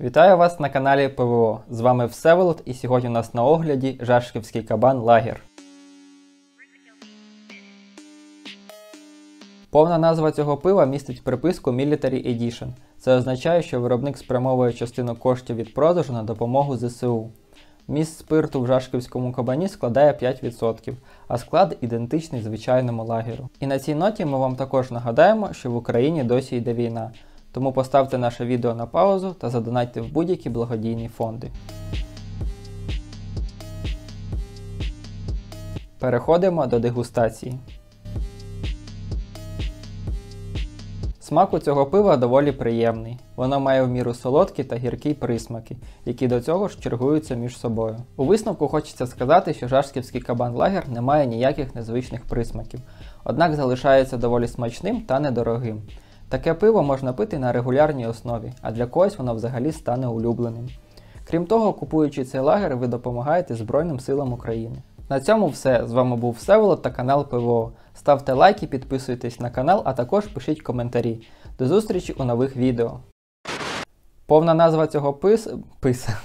Вітаю вас на каналі ПВО. З вами Всеволод і сьогодні у нас на огляді Жашківський кабан Лагер. Повна назва цього пива містить приписку Military Edition. Це означає, що виробник спрямовує частину коштів від продажу на допомогу ЗСУ. Міст спирту в Жашківському кабані складає 5%, а склад ідентичний звичайному лагеру. І на цій ноті ми вам також нагадаємо, що в Україні досі йде війна. Тому поставте наше відео на паузу та задонайте в будь-які благодійні фонди. Переходимо до дегустації. Смак у цього пива доволі приємний. Воно має в міру солодкі та гіркі присмаки, які до цього ж чергуються між собою. У висновку хочеться сказати, що жашківський кабан лагер не має ніяких незвичних присмаків, однак залишається доволі смачним та недорогим. Таке пиво можна пити на регулярній основі, а для когось воно взагалі стане улюбленим. Крім того, купуючи цей лагер, ви допомагаєте Збройним силам України. На цьому все. З вами був Всеволод та канал ПВО. Ставте лайки, підписуйтесь на канал, а також пишіть коментарі. До зустрічі у нових відео. Повна назва цього пис... писа.